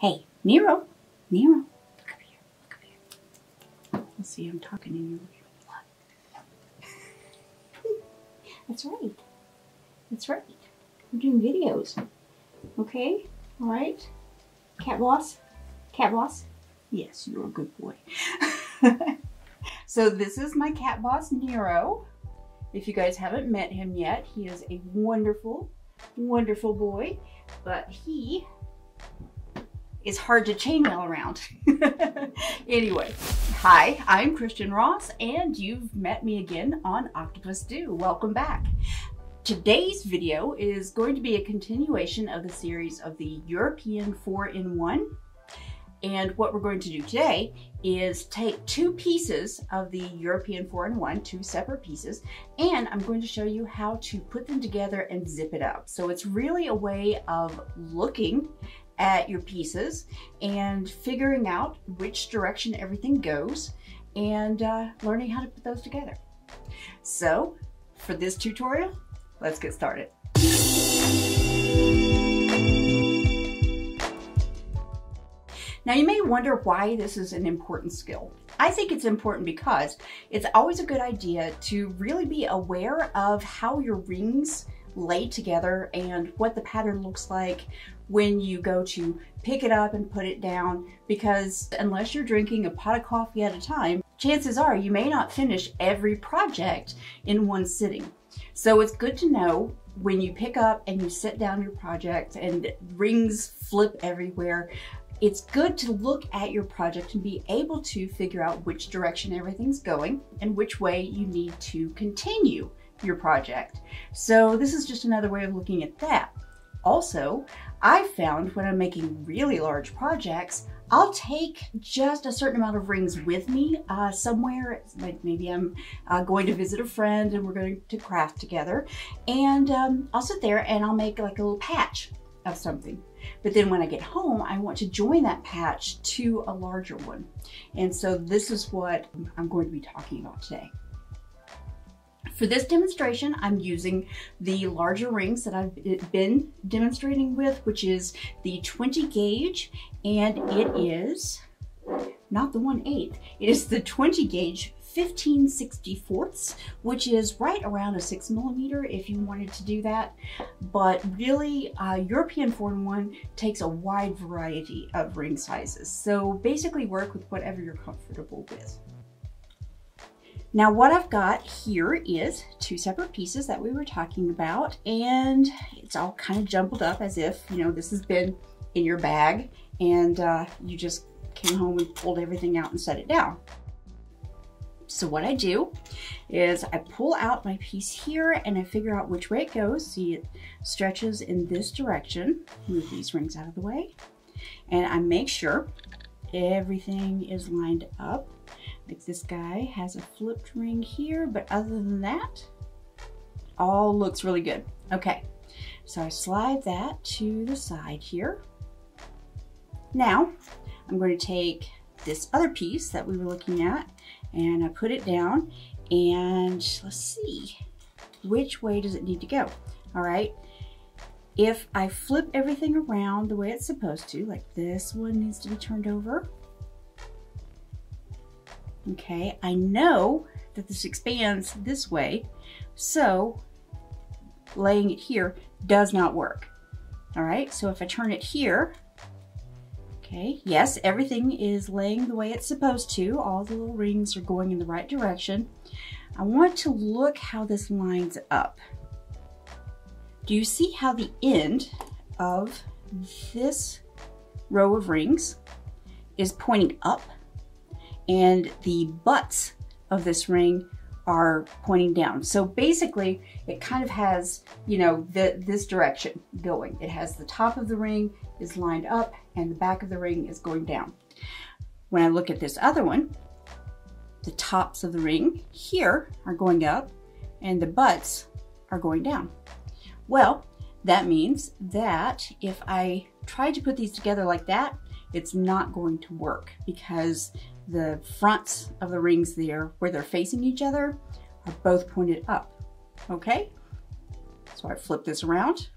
Hey, Nero, Nero, look up here, look up here. Let's see, I'm talking in your ear. That's right. That's right. We're doing videos. Okay? All right? Cat boss? Cat boss? Yes, you're a good boy. so this is my cat boss, Nero. If you guys haven't met him yet, he is a wonderful, wonderful boy, but he is hard to chainmail around. anyway, hi, I'm Christiane Ross, and you've met me again on Octopus Do. Welcome back. Today's video is going to be a continuation of the series of the European 4-in-1 and what we're going to do today is take two pieces of the European 4-in-1, two separate pieces, and I'm going to show you how to put them together and zip it up. So it's really a way of looking at your pieces and figuring out which direction everything goes and uh, learning how to put those together. So for this tutorial, let's get started. Now you may wonder why this is an important skill. I think it's important because it's always a good idea to really be aware of how your rings lay together and what the pattern looks like when you go to pick it up and put it down because unless you're drinking a pot of coffee at a time, chances are you may not finish every project in one sitting. So it's good to know when you pick up and you set down your project and rings flip everywhere, it's good to look at your project and be able to figure out which direction everything's going and which way you need to continue your project. So this is just another way of looking at that. Also, I found when I'm making really large projects, I'll take just a certain amount of rings with me uh, somewhere. Like maybe I'm uh, going to visit a friend and we're going to craft together. And um, I'll sit there and I'll make like a little patch of something. But then when I get home, I want to join that patch to a larger one. And so this is what I'm going to be talking about today. For this demonstration, I'm using the larger rings that I've been demonstrating with, which is the 20 gauge, and it is not the 1 8 It is the 20 gauge 1564ths, which is right around a six millimeter if you wanted to do that. But really, uh, European 4-in-1 takes a wide variety of ring sizes. So basically work with whatever you're comfortable with. Now what I've got here is two separate pieces that we were talking about and it's all kind of jumbled up as if, you know, this has been in your bag and uh, you just came home and pulled everything out and set it down. So what I do is I pull out my piece here and I figure out which way it goes. See, it stretches in this direction. Move these rings out of the way. And I make sure everything is lined up. Like this guy has a flipped ring here, but other than that, all looks really good. Okay, so I slide that to the side here. Now, I'm going to take this other piece that we were looking at and I put it down and let's see, which way does it need to go? All right, if I flip everything around the way it's supposed to, like this one needs to be turned over. Okay, I know that this expands this way, so laying it here does not work. All right, so if I turn it here, Okay, yes, everything is laying the way it's supposed to. All the little rings are going in the right direction. I want to look how this lines up. Do you see how the end of this row of rings is pointing up and the butts of this ring are pointing down. So basically it kind of has, you know, the, this direction going. It has the top of the ring is lined up and the back of the ring is going down. When I look at this other one, the tops of the ring here are going up and the butts are going down. Well, that means that if I try to put these together like that, it's not going to work because the fronts of the rings there, where they're facing each other, are both pointed up, okay? So I flip this around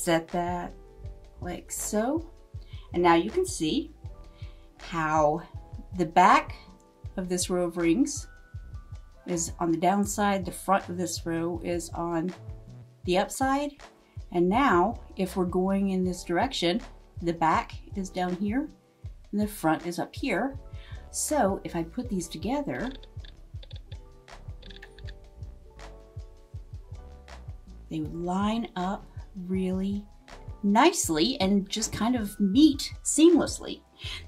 set that like so. And now you can see how the back of this row of rings is on the downside, the front of this row is on the upside. And now, if we're going in this direction, the back is down here and the front is up here. So if I put these together, they would line up really nicely and just kind of meet seamlessly.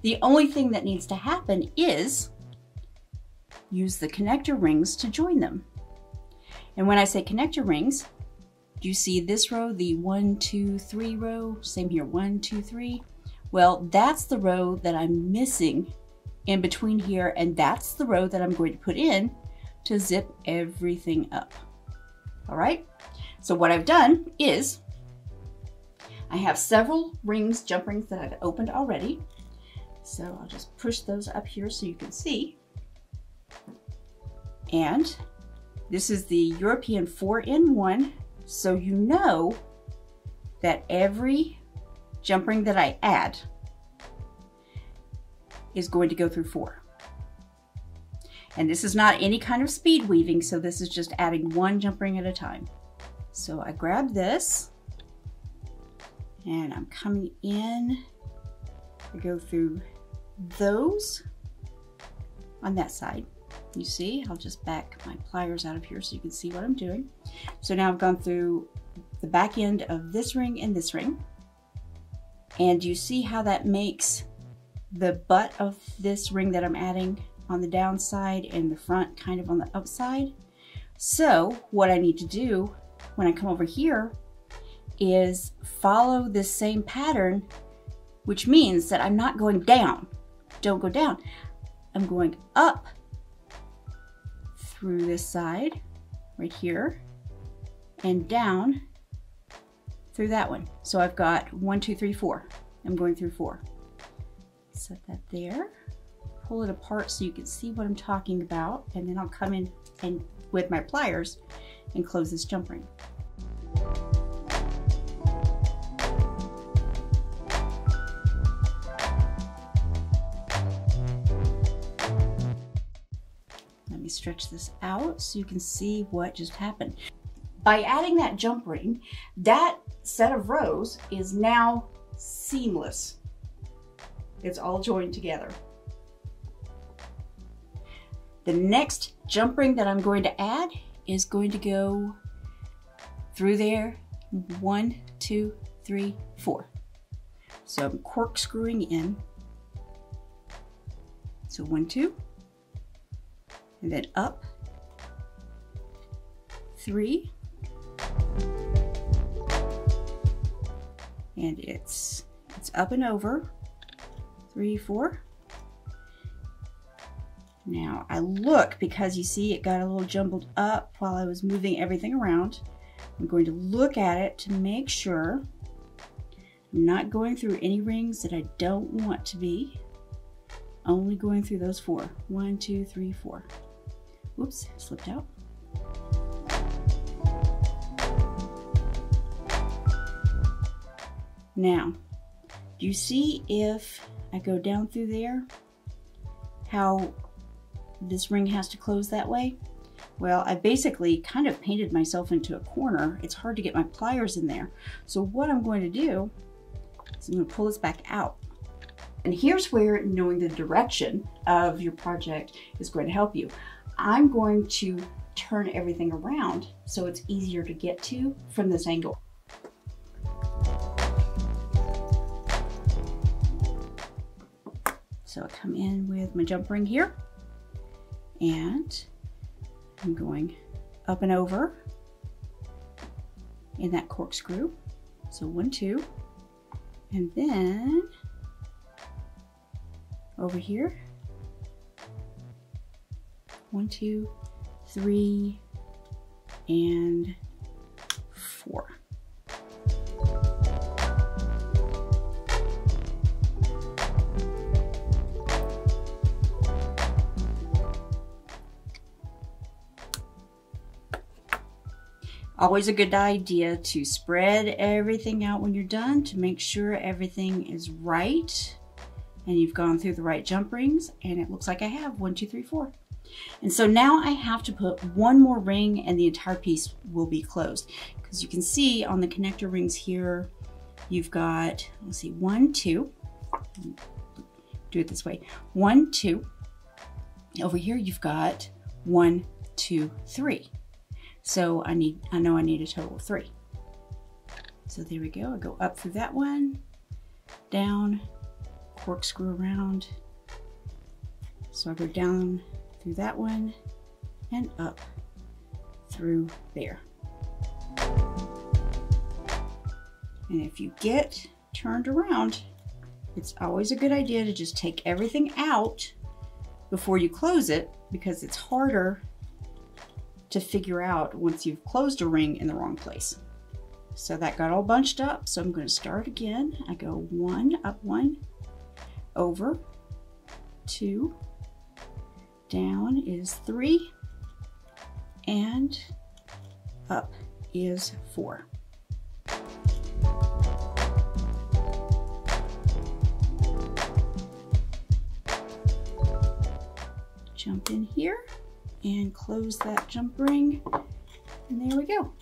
The only thing that needs to happen is use the connector rings to join them. And when I say connector rings, you see this row, the one, two, three row? Same here, one, two, three. Well, that's the row that I'm missing in between here, and that's the row that I'm going to put in to zip everything up. All right, so what I've done is I have several rings, jump rings that I've opened already. So I'll just push those up here so you can see. And this is the European 4-in-1, so you know that every jump ring that I add is going to go through four. And this is not any kind of speed weaving, so this is just adding one jump ring at a time. So I grab this and I'm coming in. I go through those on that side. You see, I'll just back my pliers out of here so you can see what I'm doing. So now I've gone through the back end of this ring and this ring. And you see how that makes the butt of this ring that I'm adding on the downside and the front kind of on the upside. So what I need to do when I come over here is follow this same pattern, which means that I'm not going down. Don't go down. I'm going up through this side right here and down through that one. So I've got one, two, three, four. I'm going through four. Set that there. Pull it apart so you can see what I'm talking about. And then I'll come in and with my pliers and close this jump ring. Stretch this out so you can see what just happened. By adding that jump ring, that set of rows is now seamless. It's all joined together. The next jump ring that I'm going to add is going to go through there. One, two, three, four. So I'm corkscrewing in. So one, two, and then up, three, and it's it's up and over, three, four. Now I look because you see it got a little jumbled up while I was moving everything around. I'm going to look at it to make sure I'm not going through any rings that I don't want to be. Only going through those four. One, two, three, four. Oops, slipped out. Now, do you see if I go down through there, how this ring has to close that way? Well, I basically kind of painted myself into a corner. It's hard to get my pliers in there. So what I'm going to do is I'm going to pull this back out. And here's where knowing the direction of your project is going to help you. I'm going to turn everything around so it's easier to get to from this angle. So I come in with my jump ring here and I'm going up and over in that corkscrew. So one, two, and then over here one, two, three, and four. Always a good idea to spread everything out when you're done to make sure everything is right and you've gone through the right jump rings and it looks like I have one, two, three, four. And so now I have to put one more ring and the entire piece will be closed. Because you can see on the connector rings here, you've got, let's see, one, two, do it this way, one, two. Over here you've got one, two, three. So I need, I know I need a total of three. So there we go, I go up through that one, down, corkscrew around. So I go down through that one and up through there. And if you get turned around, it's always a good idea to just take everything out before you close it because it's harder to figure out once you've closed a ring in the wrong place. So that got all bunched up. So I'm going to start again. I go one, up one, over, two, down is three, and up is four. Jump in here and close that jump ring, and there we go.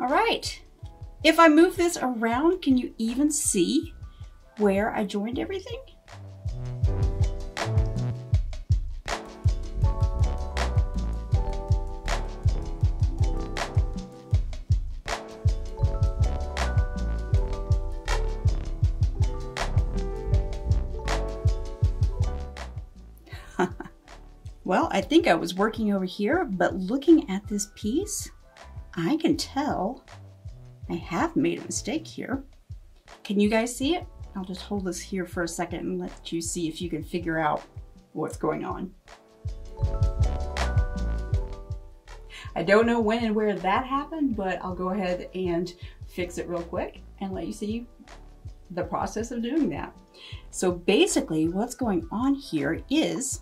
All right, if I move this around, can you even see where I joined everything. well, I think I was working over here, but looking at this piece, I can tell I have made a mistake here. Can you guys see it? I'll just hold this here for a second and let you see if you can figure out what's going on. I don't know when and where that happened, but I'll go ahead and fix it real quick and let you see the process of doing that. So basically what's going on here is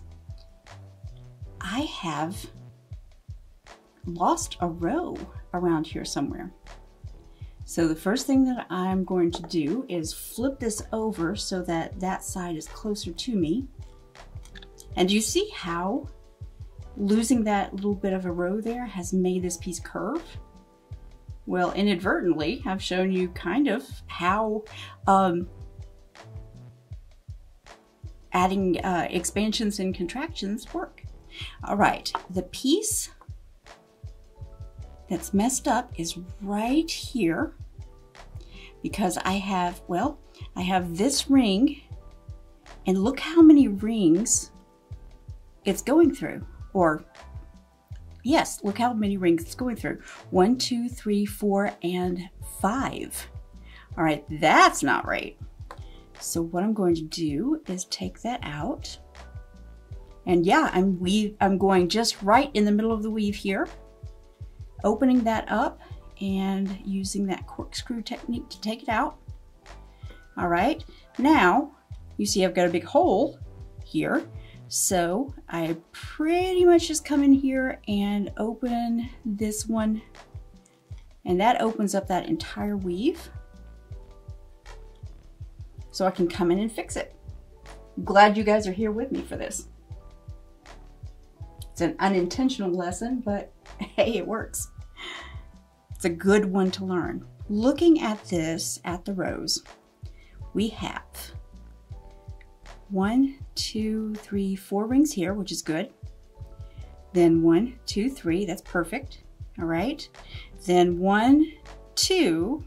I have lost a row around here somewhere. So the first thing that I'm going to do is flip this over so that that side is closer to me. And do you see how losing that little bit of a row there has made this piece curve? Well, inadvertently, I've shown you kind of how um, adding uh, expansions and contractions work. All right, the piece that's messed up is right here because I have, well, I have this ring and look how many rings it's going through. Or, yes, look how many rings it's going through. One, two, three, four, and five. All right, that's not right. So what I'm going to do is take that out. And yeah, I'm weave, I'm going just right in the middle of the weave here, opening that up and using that corkscrew technique to take it out. All right, now you see I've got a big hole here. So I pretty much just come in here and open this one and that opens up that entire weave. So I can come in and fix it. Glad you guys are here with me for this. It's an unintentional lesson, but hey, it works. It's a good one to learn. Looking at this, at the rows, we have one, two, three, four rings here, which is good. Then one, two, three, that's perfect. All right. Then one, two,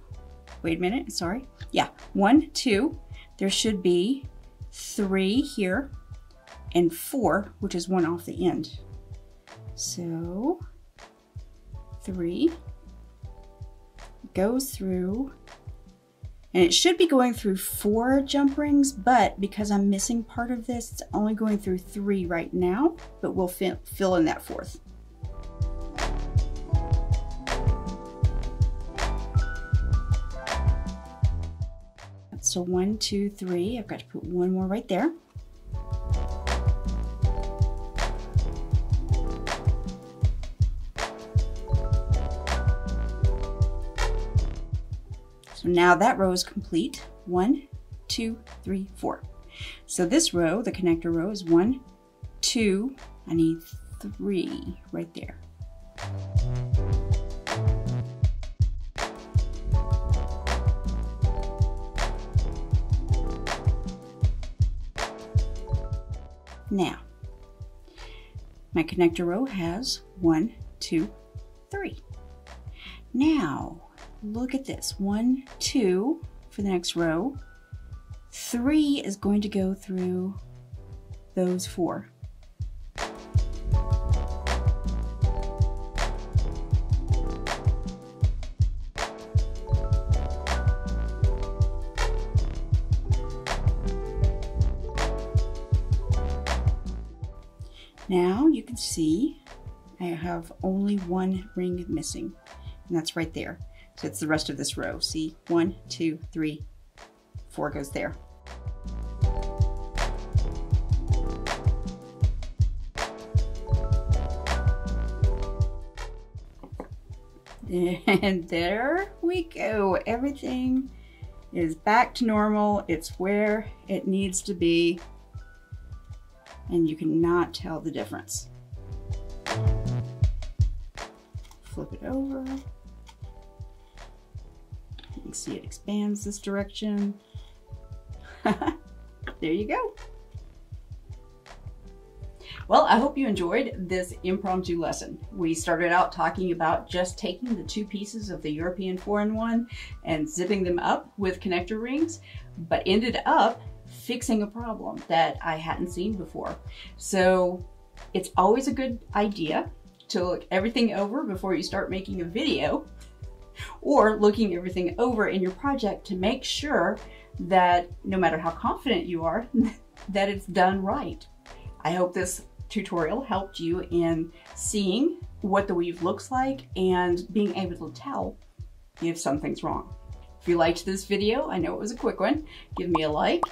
wait a minute, sorry. Yeah, one, two, there should be three here and four, which is one off the end. So three, goes through, and it should be going through four jump rings, but because I'm missing part of this, it's only going through three right now, but we'll fi fill in that fourth. So one, two, three, I've got to put one more right there. So now that row is complete. One, two, three, four. So this row, the connector row, is one, two, I need three right there. Now, my connector row has one, two, three. Now, look at this. One, two for the next row. Three is going to go through those four. Now you can see I have only one ring missing, and that's right there. So it's the rest of this row. See, one, two, three, four goes there. And there we go. Everything is back to normal. It's where it needs to be and you cannot tell the difference. Flip it over. Can see it expands this direction. there you go. Well, I hope you enjoyed this impromptu lesson. We started out talking about just taking the two pieces of the European 4-in-1 and zipping them up with connector rings, but ended up fixing a problem that I hadn't seen before. So it's always a good idea to look everything over before you start making a video or looking everything over in your project to make sure that no matter how confident you are, that it's done right. I hope this tutorial helped you in seeing what the weave looks like and being able to tell if something's wrong. If you liked this video, I know it was a quick one, give me a like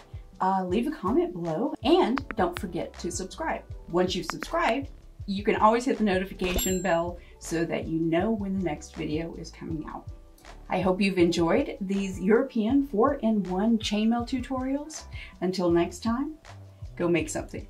uh, leave a comment below and don't forget to subscribe. Once you've subscribed, you can always hit the notification bell so that you know when the next video is coming out. I hope you've enjoyed these European 4-in-1 chainmail tutorials. Until next time, go make something.